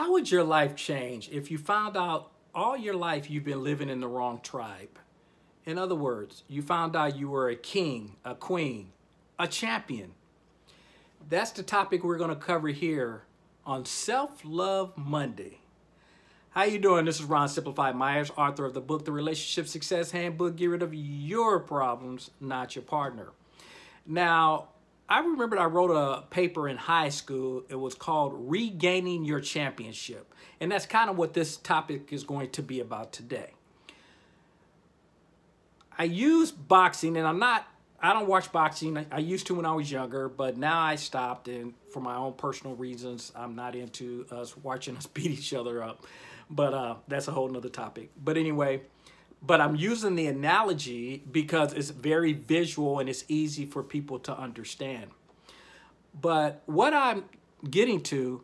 How would your life change if you found out all your life you've been living in the wrong tribe? In other words, you found out you were a king, a queen, a champion. That's the topic we're going to cover here on Self-Love Monday. How you doing? This is Ron Simplified Myers, author of the book, The Relationship Success Handbook. Get rid of your problems, not your partner. Now, I remember I wrote a paper in high school. It was called Regaining Your Championship. And that's kind of what this topic is going to be about today. I use boxing, and I'm not, I don't watch boxing. I used to when I was younger, but now I stopped. And for my own personal reasons, I'm not into us watching us beat each other up. But uh, that's a whole nother topic. But anyway, but I'm using the analogy because it's very visual and it's easy for people to understand. But what I'm getting to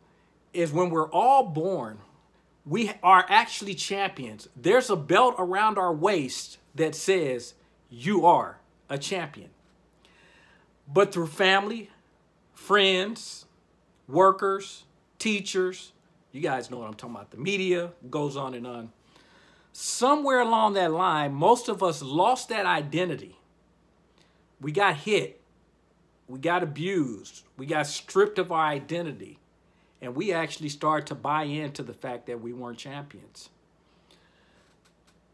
is when we're all born, we are actually champions. There's a belt around our waist that says you are a champion. But through family, friends, workers, teachers, you guys know what I'm talking about, the media, goes on and on somewhere along that line, most of us lost that identity. We got hit. We got abused. We got stripped of our identity. And we actually started to buy into the fact that we weren't champions.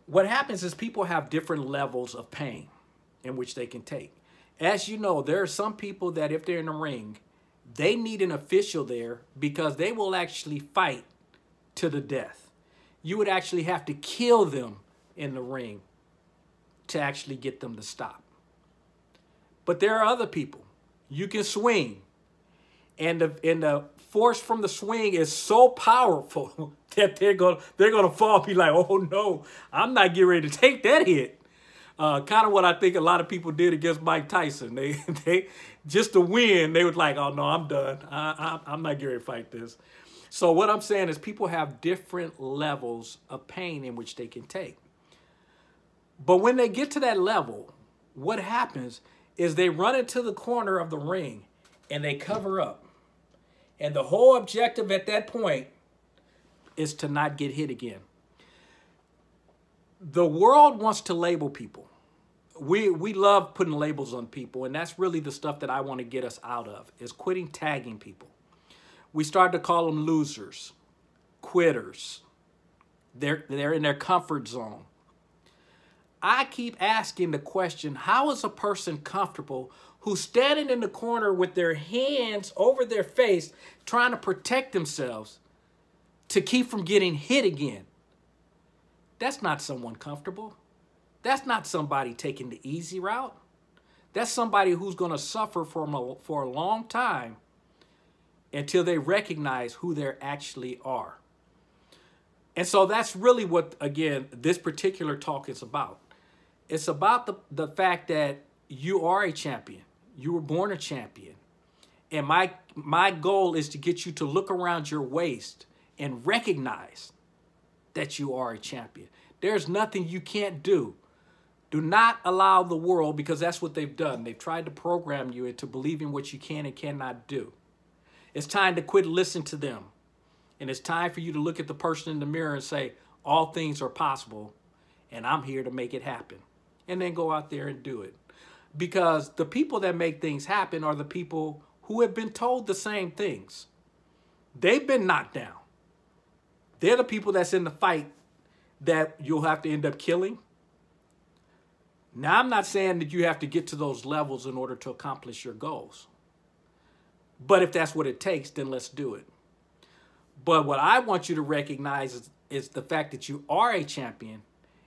What happens is people have different levels of pain in which they can take. As you know, there are some people that if they're in a ring, they need an official there because they will actually fight to the death you would actually have to kill them in the ring to actually get them to stop. But there are other people. You can swing. And the, and the force from the swing is so powerful that they're going they're gonna fall be like, oh no, I'm not getting ready to take that hit. Uh, kind of what I think a lot of people did against Mike Tyson. They they just to win, they was like, oh no, I'm done. I, I, I'm not getting ready to fight this. So what I'm saying is people have different levels of pain in which they can take. But when they get to that level, what happens is they run into the corner of the ring and they cover up. And the whole objective at that point is to not get hit again. The world wants to label people. We, we love putting labels on people, and that's really the stuff that I want to get us out of, is quitting tagging people we started to call them losers, quitters. They're, they're in their comfort zone. I keep asking the question, how is a person comfortable who's standing in the corner with their hands over their face trying to protect themselves to keep from getting hit again? That's not someone comfortable. That's not somebody taking the easy route. That's somebody who's going to suffer for a, for a long time until they recognize who they actually are. And so that's really what, again, this particular talk is about. It's about the, the fact that you are a champion. You were born a champion. And my, my goal is to get you to look around your waist and recognize that you are a champion. There's nothing you can't do. Do not allow the world, because that's what they've done. They've tried to program you into believing what you can and cannot do. It's time to quit listening to them. And it's time for you to look at the person in the mirror and say, all things are possible, and I'm here to make it happen. And then go out there and do it. Because the people that make things happen are the people who have been told the same things. They've been knocked down. They're the people that's in the fight that you'll have to end up killing. Now, I'm not saying that you have to get to those levels in order to accomplish your goals. But if that's what it takes, then let's do it. But what I want you to recognize is, is the fact that you are a champion.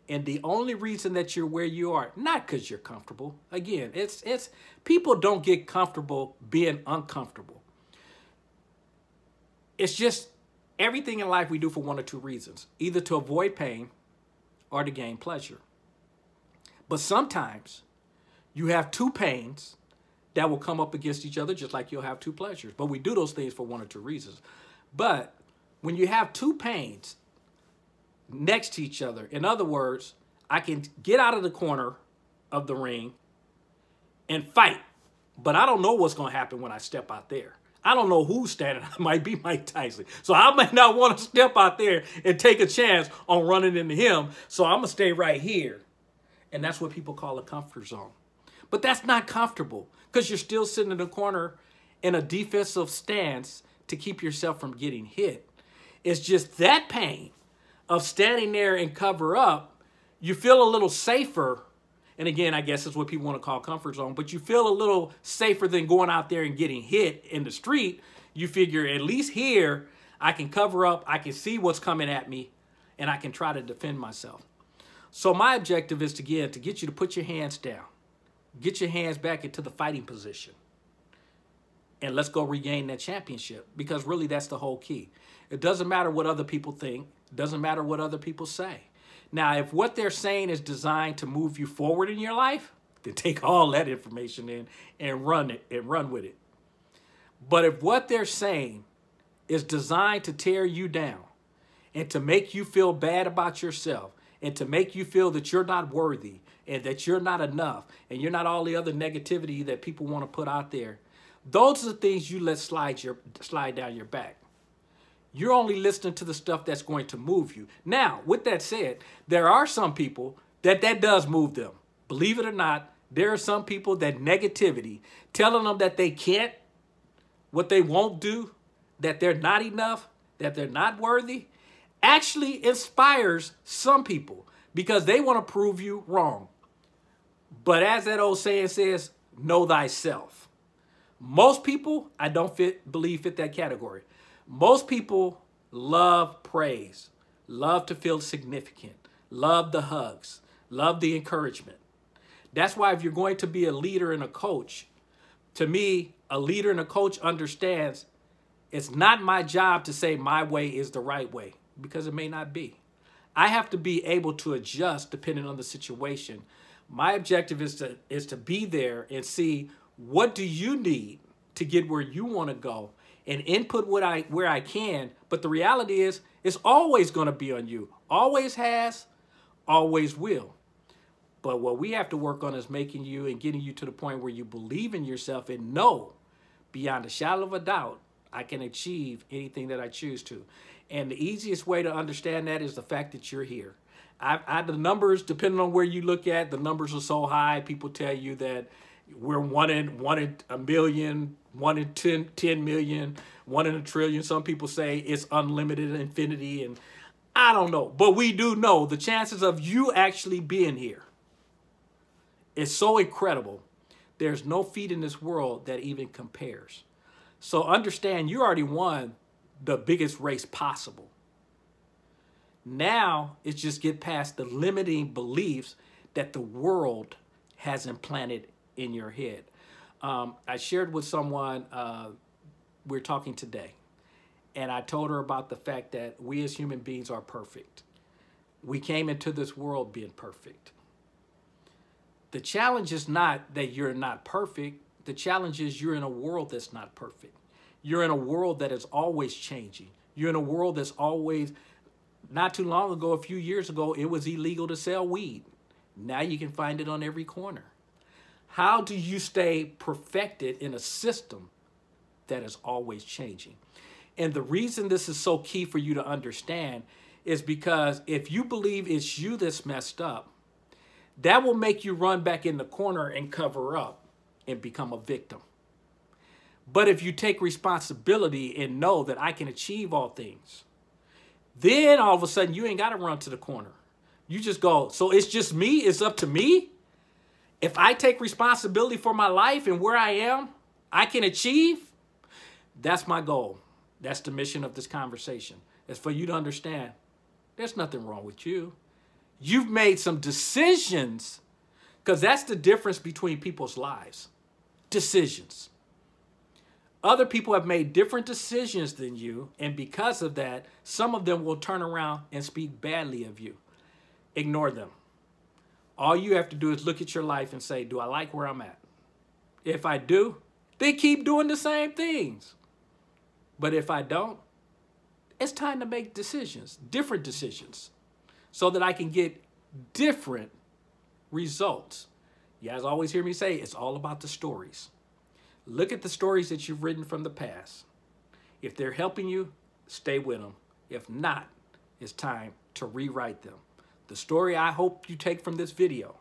And the only reason that you're where you are, not because you're comfortable. Again, it's it's people don't get comfortable being uncomfortable. It's just everything in life we do for one or two reasons. Either to avoid pain or to gain pleasure. But sometimes you have two pains that will come up against each other just like you'll have two pleasures. But we do those things for one or two reasons. But when you have two pains next to each other, in other words, I can get out of the corner of the ring and fight, but I don't know what's going to happen when I step out there. I don't know who's standing. It might be Mike Tyson. So I might not want to step out there and take a chance on running into him. So I'm going to stay right here. And that's what people call a comfort zone. But that's not comfortable because you're still sitting in the corner in a defensive stance to keep yourself from getting hit. It's just that pain of standing there and cover up. You feel a little safer and again, I guess that's what people want to call comfort zone, but you feel a little safer than going out there and getting hit in the street. You figure at least here, I can cover up, I can see what's coming at me, and I can try to defend myself. So my objective is to get to get you to put your hands down. Get your hands back into the fighting position. And let's go regain that championship because really that's the whole key. It doesn't matter what other people think. It doesn't matter what other people say. Now, if what they're saying is designed to move you forward in your life, then take all that information in and run it and run with it. But if what they're saying is designed to tear you down and to make you feel bad about yourself and to make you feel that you're not worthy and that you're not enough and you're not all the other negativity that people want to put out there, those are the things you let slide your slide down your back. You're only listening to the stuff that's going to move you. Now, with that said, there are some people that that does move them. Believe it or not, there are some people that negativity, telling them that they can't, what they won't do, that they're not enough, that they're not worthy, actually inspires some people because they want to prove you wrong. But as that old saying says, know thyself. Most people, I don't fit believe fit that category. Most people love praise, love to feel significant, love the hugs, love the encouragement. That's why if you're going to be a leader and a coach, to me, a leader and a coach understands it's not my job to say my way is the right way because it may not be. I have to be able to adjust depending on the situation. My objective is to is to be there and see what do you need to get where you want to go and input what I where I can. But the reality is, it's always going to be on you. Always has, always will. But what we have to work on is making you and getting you to the point where you believe in yourself and know beyond a shadow of a doubt I can achieve anything that I choose to. And the easiest way to understand that is the fact that you're here. I, I, the numbers, depending on where you look at, the numbers are so high. People tell you that we're one in one in a million, one in 10, 10 million, one in a trillion. Some people say it's unlimited infinity, and I don't know. But we do know the chances of you actually being here is so incredible. There's no feat in this world that even compares. So understand you already won the biggest race possible. Now it's just get past the limiting beliefs that the world has implanted in your head. Um, I shared with someone, uh, we're talking today, and I told her about the fact that we as human beings are perfect. We came into this world being perfect. The challenge is not that you're not perfect. The challenge is you're in a world that's not perfect. You're in a world that is always changing. You're in a world that's always, not too long ago, a few years ago, it was illegal to sell weed. Now you can find it on every corner. How do you stay perfected in a system that is always changing? And the reason this is so key for you to understand is because if you believe it's you that's messed up, that will make you run back in the corner and cover up and become a victim. But if you take responsibility and know that I can achieve all things, then all of a sudden you ain't got to run to the corner. You just go, so it's just me? It's up to me? If I take responsibility for my life and where I am, I can achieve. That's my goal. That's the mission of this conversation. It's for you to understand there's nothing wrong with you. You've made some decisions because that's the difference between people's lives. Decisions. Other people have made different decisions than you, and because of that, some of them will turn around and speak badly of you. Ignore them. All you have to do is look at your life and say, do I like where I'm at? If I do, they keep doing the same things. But if I don't, it's time to make decisions, different decisions, so that I can get different results. You guys always hear me say it's all about the stories. Look at the stories that you've written from the past. If they're helping you, stay with them. If not, it's time to rewrite them. The story I hope you take from this video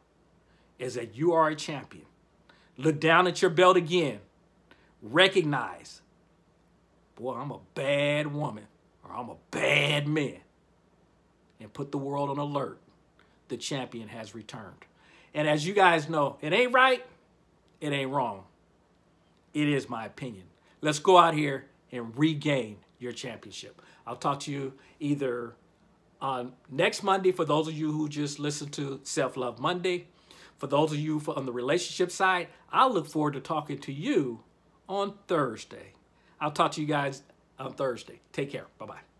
is that you are a champion. Look down at your belt again. Recognize, boy, I'm a bad woman or I'm a bad man. And put the world on alert. The champion has returned. And as you guys know, it ain't right, it ain't wrong. It is my opinion. Let's go out here and regain your championship. I'll talk to you either on next Monday for those of you who just listened to Self Love Monday. For those of you on the relationship side, I'll look forward to talking to you on Thursday. I'll talk to you guys on Thursday. Take care. Bye bye.